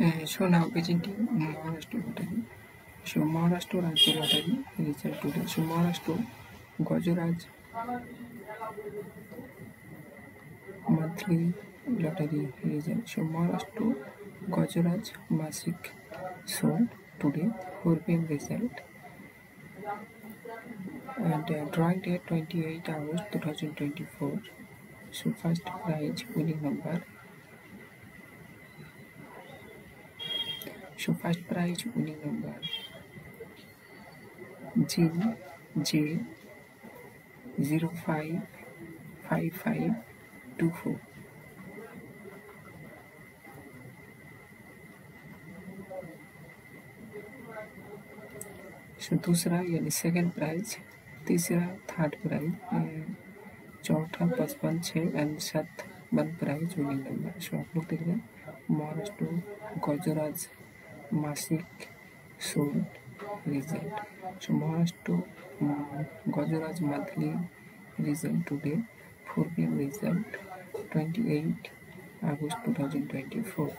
Uh, so now presenting Maharashtra lottery. So Maharashtra Rajya lottery result today. So Maharashtra Gajraj monthly lottery result. So Maharashtra Gajraj Masik sold today 4 pm result and uh, drawing date 28 August 2024. So first prize winning number So first prize winning number G J zero five five five, two four. So दूसरा यानी second prize तीसरा third prize चौथा पचपन छः and सात one prize winning number so आप लोग देख रहे हैं महाराष्ट्र गजराज मासिक sold result so Maharashtra Gajraj monthly result today four P M result twenty eight August 2024